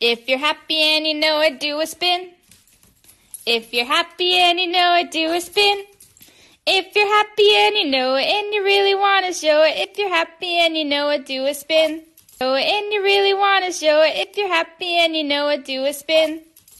If you're happy and you know it, do a spin. If you're happy and you know it, do a spin. If you're happy and you know it and you really want to show it, if you're happy and you know it, do a spin. Oh, and you really want to show it, if you're happy and you know it, do a spin.